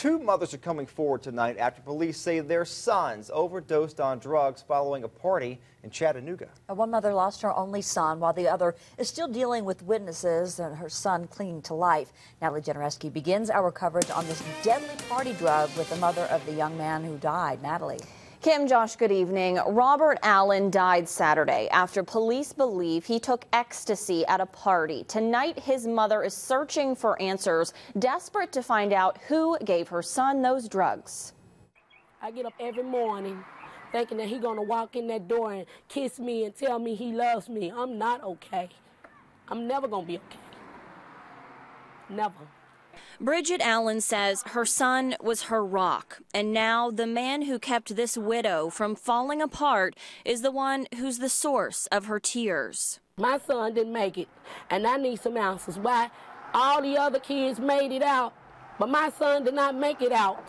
Two mothers are coming forward tonight after police say their sons overdosed on drugs following a party in Chattanooga. Uh, one mother lost her only son, while the other is still dealing with witnesses and her son clinging to life. Natalie Genereski begins our coverage on this deadly party drug with the mother of the young man who died. Natalie. Kim, Josh, good evening. Robert Allen died Saturday after police believe he took ecstasy at a party. Tonight, his mother is searching for answers, desperate to find out who gave her son those drugs. I get up every morning thinking that he's gonna walk in that door and kiss me and tell me he loves me. I'm not okay. I'm never gonna be okay. Never. Bridgette Allen says her son was her rock, and now the man who kept this widow from falling apart is the one who's the source of her tears. My son didn't make it, and I need some answers. Why all the other kids made it out, but my son did not make it out.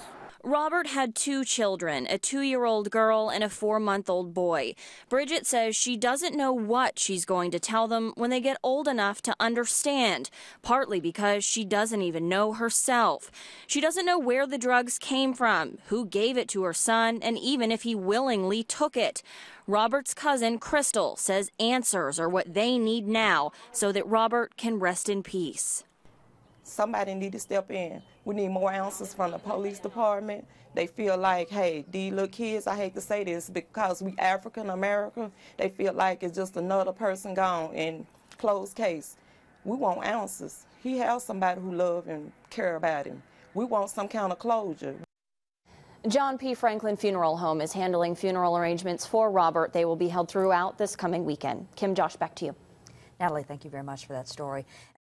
Robert had two children, a two year old girl and a four month old boy. Bridgette says she doesn't know what she's going to tell them when they get old enough to understand, partly because she doesn't even know herself. She doesn't know where the drugs came from, who gave it to her son, and even if he willingly took it. Robert's cousin, Crystal, says answers are what they need now so that Robert can rest in peace somebody need to step in. We need more answers from the police department. They feel like, hey, these little kids, I hate to say this, because we African American, they feel like it's just another person gone in closed case. We want answers. He has somebody who love and care about him. We want some kind of closure. John P. Franklin Funeral Home is handling funeral arrangements for Robert. They will be held throughout this coming weekend. Kim, Josh, back to you. Natalie, thank you very much for that story.